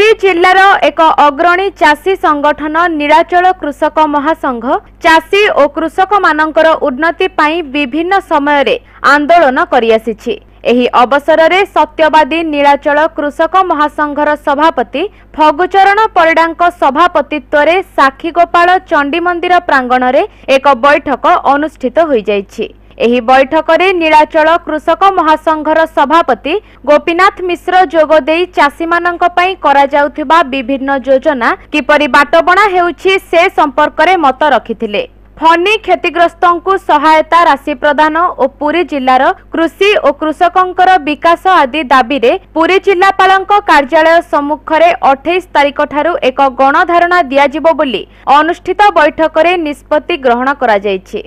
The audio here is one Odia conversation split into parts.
ପୁରୀ ଜିଲ୍ଲାର ଏକ ଅଗ୍ରଣୀ ଚାଷୀ ସଂଗଠନ ନୀଳାଚଳ କୃଷକ ମହାସଂଘ ଚାଷୀ ଓ କୃଷକମାନଙ୍କର ଉନ୍ନତି ପାଇଁ ବିଭିନ୍ନ ସମୟରେ ଆନ୍ଦୋଳନ କରିଆସିଛି। ଏହି ଅବସରରେ ସତ୍ୟବାଦୀ ନୀଳାଚଳ କୃଷକ ମହାସଂଘର ସଭାପତି ଫଗୁଚରଣ ପରିଡ଼ାଙ୍କ ସଭାପତିତ୍ୱରେ ସାକ୍ଷୀଗୋପାଳ ଚଣ୍ଡୀ ମନ୍ଦିର ପ୍ରାଙ୍ଗଣରେ ଏକ ବୈଠକ ଅନୁଷ୍ଠିତ ହୋଇଯାଇଛି। ଏହି ବୈଠକରେ ନୀଳାଚଳ କୃଷକ ମହାସଂଘର ସଭାପତି ଗୋପୀନାଥ ମିଶ୍ର ଯୋଗଦେଇ ଚାଷୀମାନଙ୍କ ପାଇଁ କରାଯାଉଥିବା ବିଭିନ୍ନ ଯୋଜନା କିପରି ବାଟବଣା ହେଉଛି ସେ ସମ୍ପର୍କରେ ମତ ରଖିଥିଲେ। ଫନି କ୍ଷତିଗ୍ରସ୍ତଙ୍କୁ ସହାୟତା ରାଶି ପ୍ରଦାନ ଓ ପୁରୀ ଜିଲ୍ଲାର କୃଷି ଓ କୃଷକଙ୍କର ବିକାଶ ଆଦି ଦାବିରେ ପୁରୀ ଜିଲ୍ଲାପାଳଙ୍କ କାର୍ଯ୍ୟାଳୟ ସମ୍ମୁଖରେ ଅଠେଇଶ ତାରିଖଠାରୁ ଏକ ଗଣଧାରଣା ଦିଆଯିବ ବୋଲି ଅନୁଷ୍ଠିତ ବୈଠକରେ ନିଷ୍ପତ୍ତି ଗ୍ରହଣ କରାଯାଇଛି।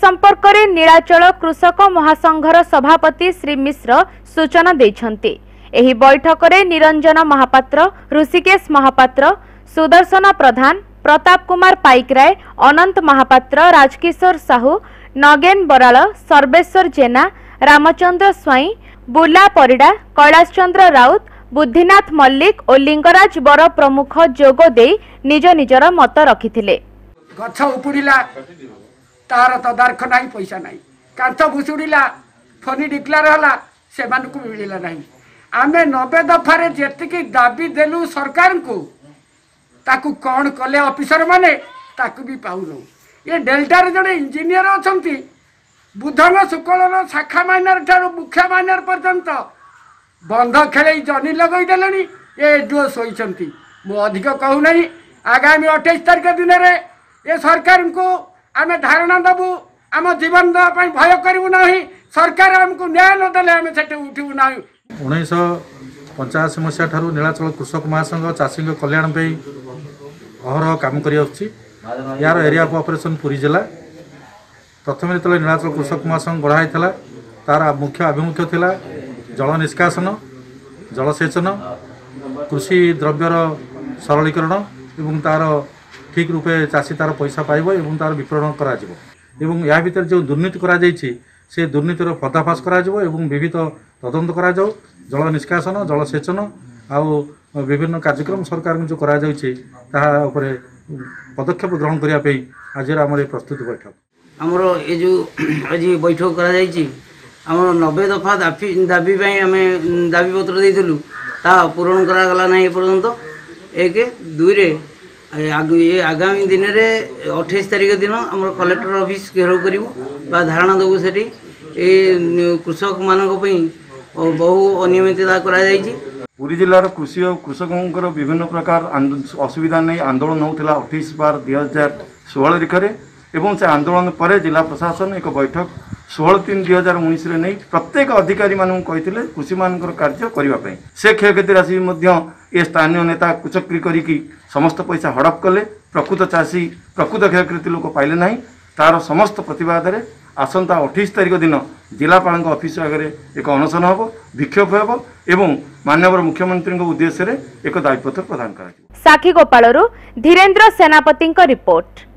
ସମ୍ପର୍କରେ ନୀଳାଚଳ କୃଷକ ମହାସଂଘର ସଭାପତି ଶ୍ରୀ ମିଶ୍ର ସୂଚନା ଦେଇଛନ୍ତି। ଏହି ବୈଠକରେ ନିରଞ୍ଜନ ମହାପାତ୍ର ଋଷିକେଶ ମହାପାତ୍ର ସୁଦର୍ଶନ ପ୍ରଧାନ ପ୍ରତାପ କୁମାର ପାଇକରାୟ ଅନନ୍ତ ମହାପାତ୍ର ରାଜକିଶୋର ସାହୁ ନଗେନ ବରାଳ ସର୍ବେଶ୍ୱର ଜେନା ରାମଚନ୍ଦ୍ର ସ୍ୱାଇଁ ବୁଲା ପରିଡ଼ା କୈଳାସ ଚନ୍ଦ୍ର ରାଉତ ବୁଦ୍ଧିନାଥ ମଲ୍ଲିକ ଓ ଲିଙ୍ଗରାଜ ବର ପ୍ରମୁଖ ଯୋଗ ଦେଇ ନିଜ ନିଜର ମତ ରଖିଥିଲେ। ତାର ତଦାରଖ ନାହିଁ ପଇସା ନାହିଁ। କାନ୍ଥ ଭୁଷୁଡ଼ିଲା ଫନି ଡିକ୍ଲାର ହେଲା ସେମାନଙ୍କୁ ମିଳିଲା ନାହିଁ। ଆମେ ନବେ ଦଫାରେ ଯେତିକି ଦାବି ଦେଲୁ ସରକାରଙ୍କୁ ତାକୁ କ'ଣ କଲେ ଅଫିସର ମାନେ ତାକୁ ବି ପାଉନୁ। ଏ ଡେଲ୍ଟାରେ ଜଣେ ଇଞ୍ଜିନିୟର ଅଛନ୍ତି ବୁଧନ ଶୁକ୍ଳର ଶାଖା ମାଇନର ଠାରୁ ମୁଖ୍ୟ ମାଇନର ପର୍ଯ୍ୟନ୍ତ ବନ୍ଧ ଖେଳେଇ ଜନି ଲଗେଇ ଦେଲେଣି ଏ ଏଡୁଅ ଶୋଇଛନ୍ତି। ମୁଁ ଅଧିକ କହୁନାହିଁ ଆଗାମୀ ଅଠେଇଶ ତାରିଖ ଦିନରେ ଏ ସରକାରଙ୍କୁ ଆମେ ଧାରଣା ଦେବୁ ଆମ ଜୀବନ ଦେବା ପାଇଁ ଭୟ କରିବୁ ନାହିଁ ସରକାର ଆମକୁ ନ୍ୟାୟ ନଦେଲେ ଆମେ ସେଠି ଉଠିବୁ ନାହିଁ। ଉଣେଇଶହ ପଞ୍ଚାଅଶୀ ମସିହା ଠାରୁ ନୀଳାଚଳ କୃଷକ ମହାସଂଘ ଚାଷୀଙ୍କ କଲ୍ୟାଣ ପାଇଁ ଅହରହ କାମ କରିଆସୁଛି। ଏହାର ଏରିଆ ଅଫ୍ ଅପରେସନ୍ ପୁରୀ ଜିଲ୍ଲା। ପ୍ରଥମେ ଯେତେବେଳେ ନୀଳାଚଳ କୃଷକ ମହାସଂଘ ଗଢ଼ା ହେଇଥିଲା ତା'ର ମୁଖ୍ୟ ଆଭିମୁଖ୍ୟ ଥିଲା ଜଳ ନିଷ୍କାସନ ଜଳସେଚନ କୃଷି ଦ୍ରବ୍ୟର ସରଳୀକରଣ ଏବଂ ତା'ର ଠିକ୍ ରୂପେ ଚାଷୀ ତା'ର ପଇସା ପାଇବ ଏବଂ ତା'ର ବିପଣନ କରାଯିବ ଏବଂ ଏହା ଭିତରେ ଯେଉଁ ଦୁର୍ନୀତି କରାଯାଇଛି ସେ ଦୁର୍ନୀତିର ପର୍ଦ୍ଦାଫାଶ କରାଯିବ ଏବଂ ବିବିଧ ତଦନ୍ତ କରାଯାଉ ଜଳ ନିଷ୍କାସନ ଜଳସେଚନ ଆଉ ବିଭିନ୍ନ କାର୍ଯ୍ୟକ୍ରମ ସରକାରଙ୍କୁ ଯେଉଁ କରାଯାଉଛି ତାହା ଉପରେ ପଦକ୍ଷେପ ଗ୍ରହଣ କରିବା ପାଇଁ ଆଜିର ଆମର ଏହି ପ୍ରସ୍ତୁତି ବୈଠକ ଆମର ଏ ଯେଉଁ ଆଜି ବୈଠକ କରାଯାଇଛି ଆମର ନବେ ଦଫା ଦାବି ଦାବି ପାଇଁ ଆମେ ଦାବିପତ୍ର ଦେଇଥିଲୁ ତାହା ପୂରଣ କରାଗଲା ନାହିଁ ଏପର୍ଯ୍ୟନ୍ତ ଏକ ଦୁଇରେ ଏ ଆଗ- ଏ ଆଗାମୀ ଦିନରେ ଅଠେଇଶ ତାରିଖ ଦିନ ଆମର କଲେକ୍ଟର ଅଫିସ୍ ଘେରାଉ କରିବୁ ବା ଧାରଣା ଦେବୁ ସେଠି। ଏ କୃଷକମାନଙ୍କ ପାଇଁ ବହୁ ଅନିୟମିତତା କରାଯାଇଛି। ପୁରୀ ଜିଲ୍ଲାର କୃଷି ଓ କୃଷକଙ୍କର ବିଭିନ୍ନ ପ୍ରକାର ଅସୁବିଧା ନେଇ ଆନ୍ଦୋଳନ ହେଉଥିଲା ଅଠେଇଶ ବାର ଦୁଇ ହଜାର ଷୋହଳ ତାରିଖରେ ଏବଂ ସେ ଆନ୍ଦୋଳନ ପରେ ଜିଲ୍ଲା ପ୍ରଶାସନ ଏକ ବୈଠକ ଷୋହଳ ତିନି ଦୁଇ ହଜାର ଉଣେଇଶରେ ନେଇ ପ୍ରତ୍ୟେକ ଅଧିକାରୀମାନଙ୍କୁ କହିଥିଲେ କୃଷିମାନଙ୍କର କାର୍ଯ୍ୟ କରିବା ପାଇଁ। ସେ କ୍ଷୟକ୍ଷତି ରାଶି ମଧ୍ୟ ଏ ସ୍ଥାନୀୟ ନେତା କୁଚକ୍ରି କରିକି ସମସ୍ତ ପଇସା ହଡ଼ପ କଲେ। ପ୍ରକୃତ ଚାଷୀ ପ୍ରକୃତ କ୍ଷୟକ୍ଷତି ଲୋକ ପାଇଲେ ନାହିଁ। ତାର ସମସ୍ତ ପ୍ରତିବାଦରେ ଆସନ୍ତା ଅଠେଇଶ ତାରିଖ ଦିନ ଜିଲ୍ଲାପାଳଙ୍କ ଅଫିସ ଆଗରେ ଏକ ଅନଶନ ହେବ ବିକ୍ଷୋଭ ହେବ ଏବଂ ମାନ୍ୟବର ମୁଖ୍ୟମନ୍ତ୍ରୀଙ୍କ ଉଦ୍ଦେଶ୍ୟରେ ଏକ ଦାବିପତ୍ର ପ୍ରଦାନ କରାଯିବ। ସାକ୍ଷୀଗୋପାଳରୁ ଧୀରେନ୍ଦ୍ର ସେନାପତିଙ୍କ ରିପୋର୍ଟ।